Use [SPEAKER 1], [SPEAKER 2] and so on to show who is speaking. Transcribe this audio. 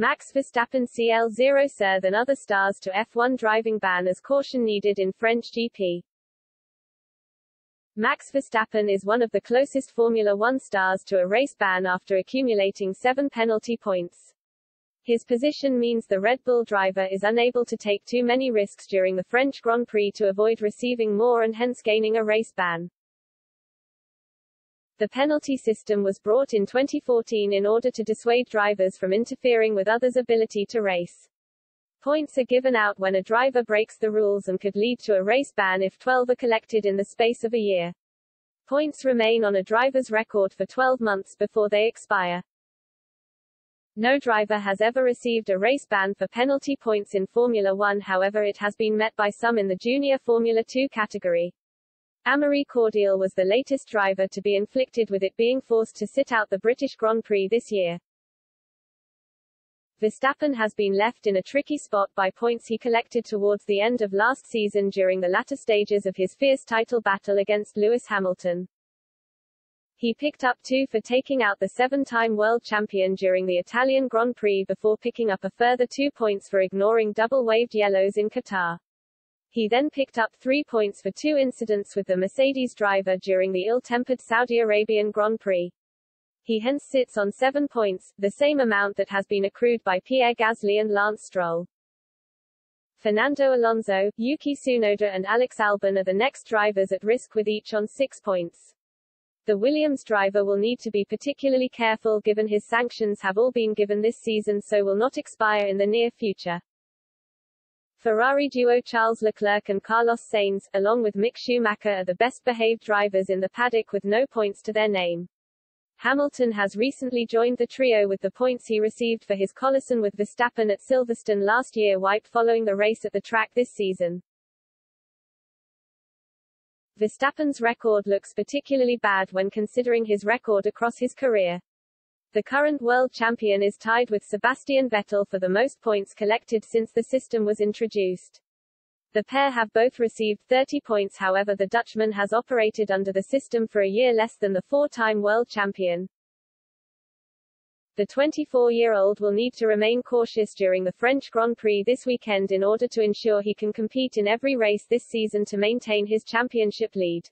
[SPEAKER 1] Max Verstappen CL0 Sir than other stars to F1 driving ban as caution needed in French GP. Max Verstappen is one of the closest Formula One stars to a race ban after accumulating seven penalty points. His position means the Red Bull driver is unable to take too many risks during the French Grand Prix to avoid receiving more and hence gaining a race ban. The penalty system was brought in 2014 in order to dissuade drivers from interfering with others' ability to race. Points are given out when a driver breaks the rules and could lead to a race ban if 12 are collected in the space of a year. Points remain on a driver's record for 12 months before they expire. No driver has ever received a race ban for penalty points in Formula One however it has been met by some in the junior Formula 2 category. Amaury Cordeel was the latest driver to be inflicted with it being forced to sit out the British Grand Prix this year. Verstappen has been left in a tricky spot by points he collected towards the end of last season during the latter stages of his fierce title battle against Lewis Hamilton. He picked up two for taking out the seven-time world champion during the Italian Grand Prix before picking up a further two points for ignoring double-waved yellows in Qatar. He then picked up three points for two incidents with the Mercedes driver during the ill-tempered Saudi Arabian Grand Prix. He hence sits on seven points, the same amount that has been accrued by Pierre Gasly and Lance Stroll. Fernando Alonso, Yuki Tsunoda and Alex Albon are the next drivers at risk with each on six points. The Williams driver will need to be particularly careful given his sanctions have all been given this season so will not expire in the near future. Ferrari duo Charles Leclerc and Carlos Sainz, along with Mick Schumacher are the best-behaved drivers in the paddock with no points to their name. Hamilton has recently joined the trio with the points he received for his collision with Verstappen at Silverstone last year wiped following the race at the track this season. Verstappen's record looks particularly bad when considering his record across his career. The current world champion is tied with Sebastian Vettel for the most points collected since the system was introduced. The pair have both received 30 points however the Dutchman has operated under the system for a year less than the four-time world champion. The 24-year-old will need to remain cautious during the French Grand Prix this weekend in order to ensure he can compete in every race this season to maintain his championship lead.